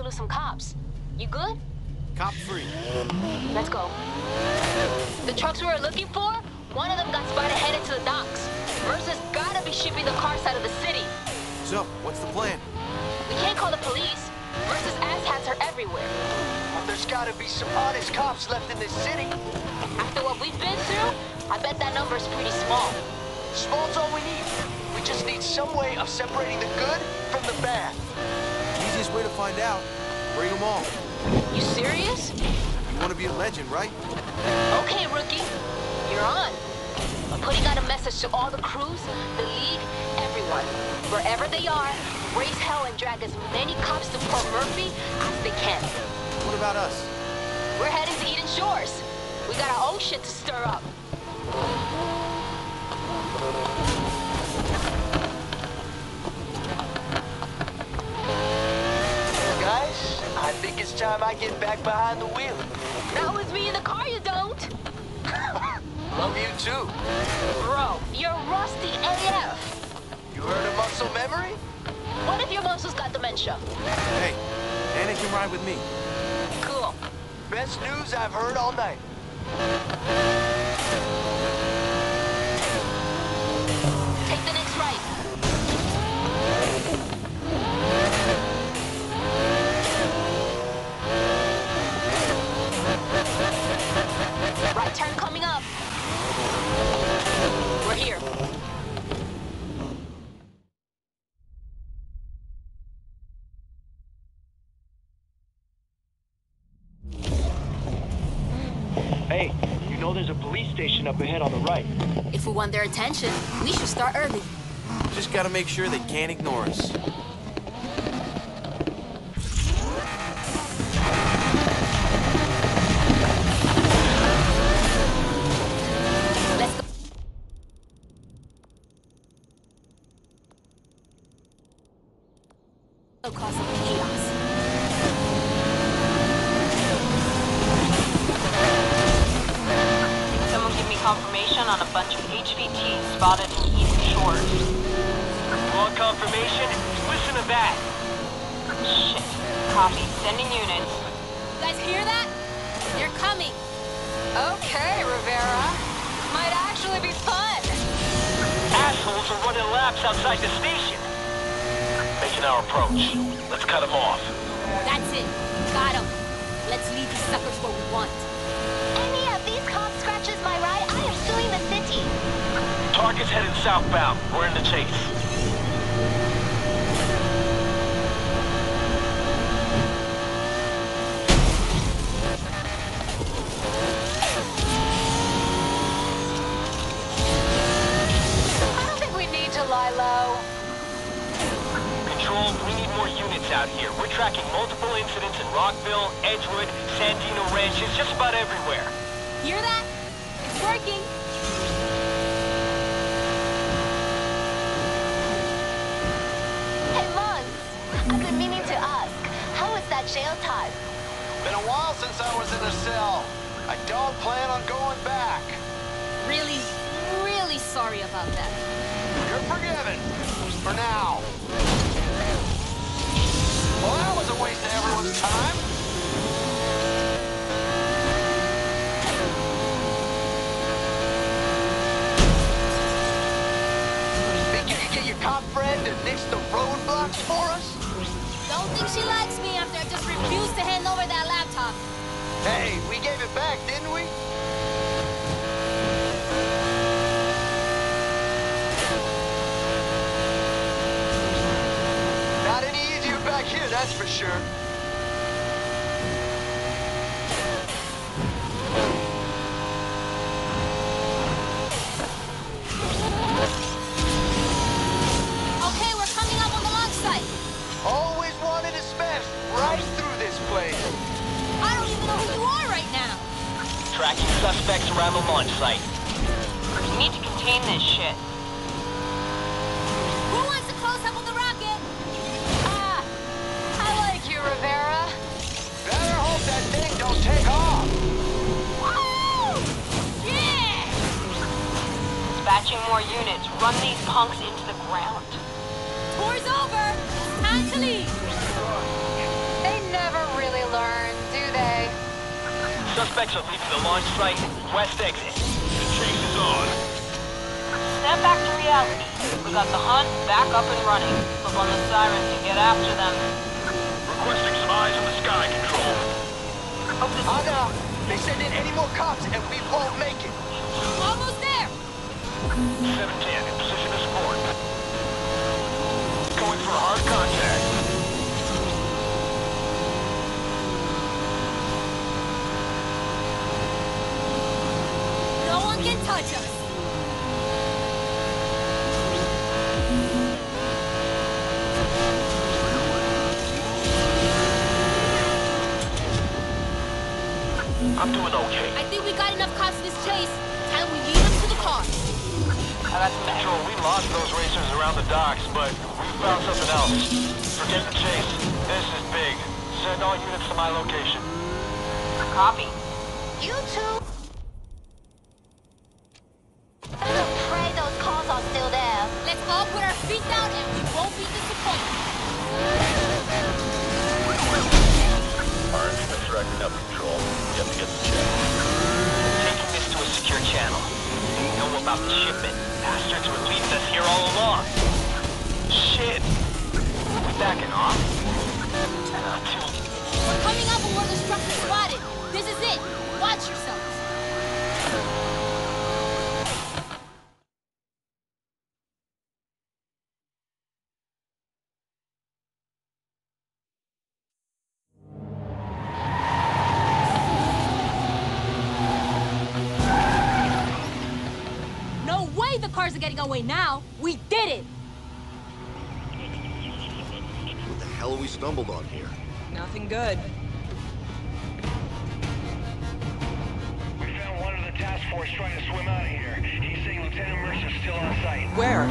to lose some cops. You good? Cop free. Let's go. The trucks we were looking for, one of them got spotted headed to the docks. Mercer's gotta be shipping the cars out of the city. So, what's the plan? We can't call the police. Mercer's ass hats are everywhere. There's gotta be some honest cops left in this city. After what we've been through, I bet that number's pretty small. Small's all we need. We just need some way of separating the good from the bad. Easiest way to find out. Bring them all. You serious? You want to be a legend, right? Okay, rookie. You're on. I'm putting out a message to all the crews, the league, everyone. Wherever they are, raise hell and drag as many cops to Port Murphy as they can. What about us? We're heading to Eden Shores. We got our own shit to stir up. Think it's time I get back behind the wheel. That was me in the car, you don't? Love you too. Bro, you're rusty AF. You heard of muscle memory? What if your muscles got dementia? Hey, Ana can ride with me. Cool. Best news I've heard all night. We want their attention, we should start early. Just gotta make sure they can't ignore us. Shit. Copy. Sending units. You guys hear that? They're coming. Okay, Rivera. Might actually be fun. Assholes are running laps outside the station. Making our approach. Let's cut them off. That's it. Got 'em. Let's lead these suckers where we want. Any of these cops scratches my ride, I am suing the city. Target's headed southbound. We're in the chase. Jail time? Been a while since I was in a cell. I don't plan on going back. Really, really sorry about that. You're forgiven. For now. Well, that was a waste of everyone's time. Think you can get your cop friend to nix the roadblocks for us? Don't think she likes me I just refused to hand over that laptop. Hey, we gave it back, didn't we? Not any easier back here, that's for sure. more units. Run these punks into the ground. Tour's over! It's time to leave! They never really learn, do they? Suspects are leaving the launch site. West exit. The chase is on. Snap back to reality. We got the hunt back up and running. Flip on the sirens and get after them. Requesting some eyes on the sky control. Ana, they send in any more cops and we won't make it. I'm doing okay. I think we got enough cops in this chase. Time we lead I got some Control, we lost those racers around the docks, but we found something else. Forget the chase. This is big. Send all units to my location. copy. You two. Pray those cars are still there. Let's all put our feet down and we won't be disappointed. Our instruments are acting up, Control. You have to get the check. Taking this to a secure channel. They know about the shipment. Bastards here all along. Shit. We backing off? We're coming up on where the structure spotted. This is it. Watch yourselves. Away now. We did it. What the hell we stumbled on here? Nothing good. We found one of the task force trying to swim out of here. He's saying Lieutenant Mercer's still on site. Where?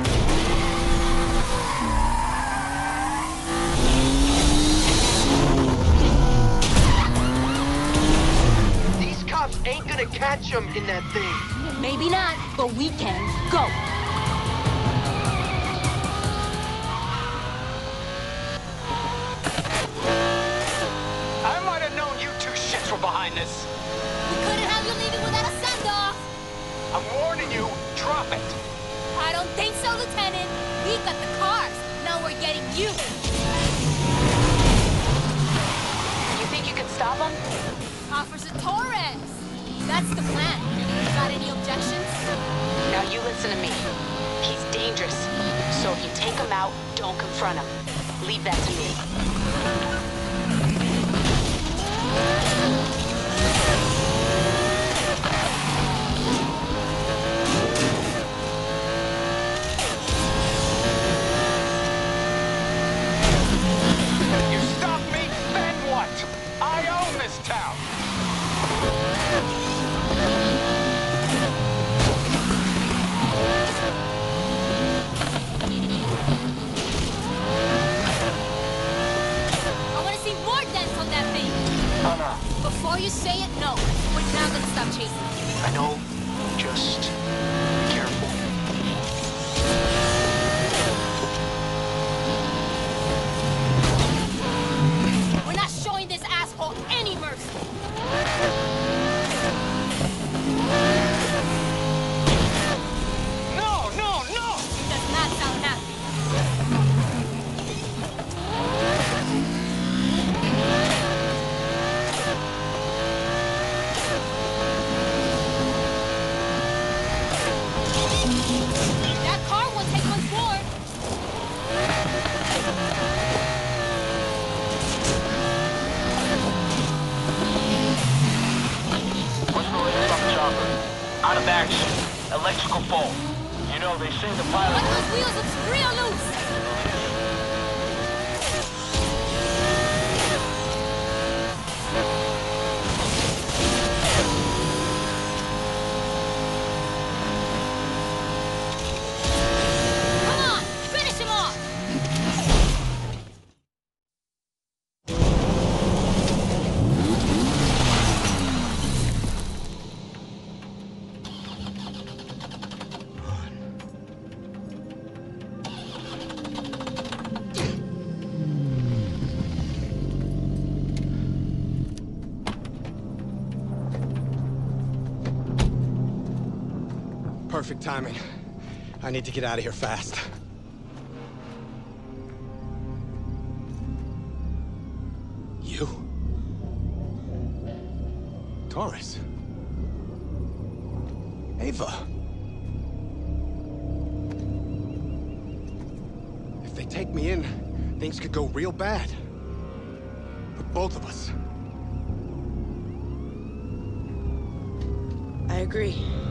These cops ain't gonna catch him in that thing. Maybe not, but we can. Go. Warning you, drop it. I don't think so, Lieutenant. We got the cars. Now we're getting you. You think you can stop them? Officer Torres. That's the plan. Got any objections? Now you listen to me. He's dangerous. So if you take him out, don't confront him. Leave that to me. Say it, no. We're not gonna stop chasing. I know. Just perfect timing. I need to get out of here fast. You? Torres? Ava? If they take me in, things could go real bad. For both of us. I agree.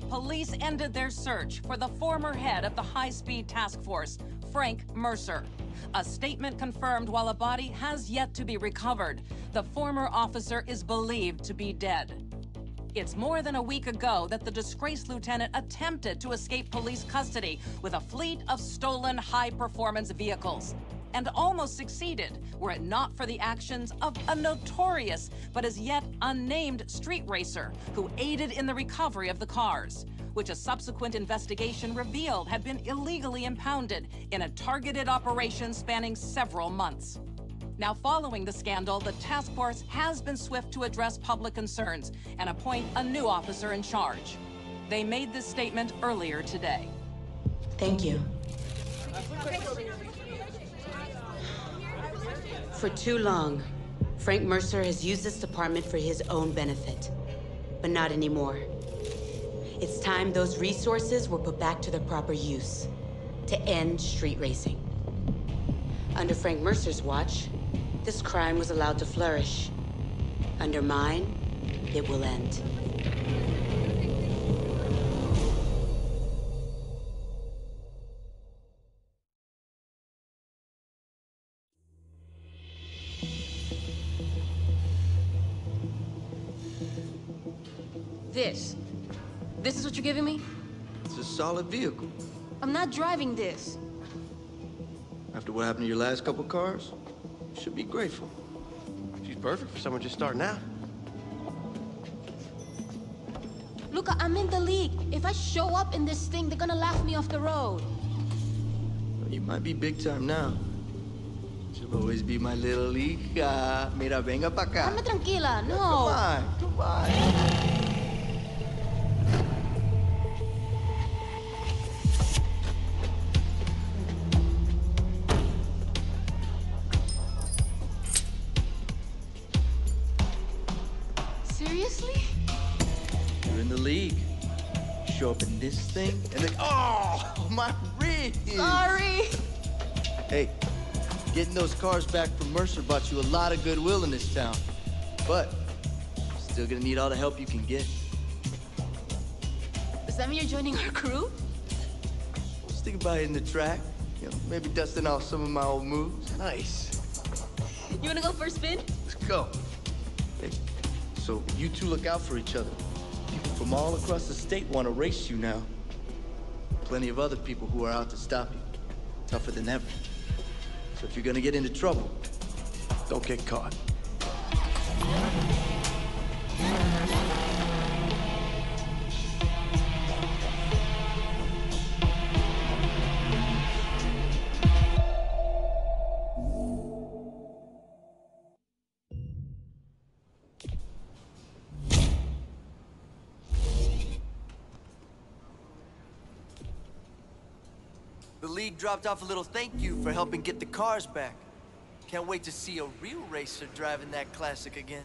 Police ended their search for the former head of the High Speed Task Force, Frank Mercer. A statement confirmed while a body has yet to be recovered. The former officer is believed to be dead. It's more than a week ago that the disgraced lieutenant attempted to escape police custody with a fleet of stolen high-performance vehicles. And almost succeeded, were it not for the actions of a notorious but as yet unnamed street racer who aided in the recovery of the cars, which a subsequent investigation revealed had been illegally impounded in a targeted operation spanning several months. Now, following the scandal, the task force has been swift to address public concerns and appoint a new officer in charge. They made this statement earlier today. Thank you. For too long, Frank Mercer has used this department for his own benefit. But not anymore. It's time those resources were put back to their proper use. To end street racing. Under Frank Mercer's watch, this crime was allowed to flourish. Under mine, it will end. Solid vehicle. I'm not driving this. After what happened to your last couple cars, you should be grateful. She's perfect for someone just starting out. Luca, I'm in the league. If I show up in this thing, they're gonna laugh me off the road. You might be big time now. She'll always be my little hija. Mira, venga pa' acá. Dame tranquila, no. Come on, come on. In this thing, and then, oh, my wrist! Sorry. Hey, getting those cars back from Mercer bought you a lot of goodwill in this town. But, still gonna need all the help you can get. Does that mean you're joining our crew? Think about hitting the track. You know, maybe dusting off some of my old moves. Nice. You wanna go for a spin? Let's go. Hey, so you two look out for each other. From all across the state want to race you now. Plenty of other people who are out to stop you. Tougher than ever. So if you're gonna get into trouble, don't get caught. Dropped off a little thank you for helping get the cars back. Can't wait to see a real racer driving that classic again.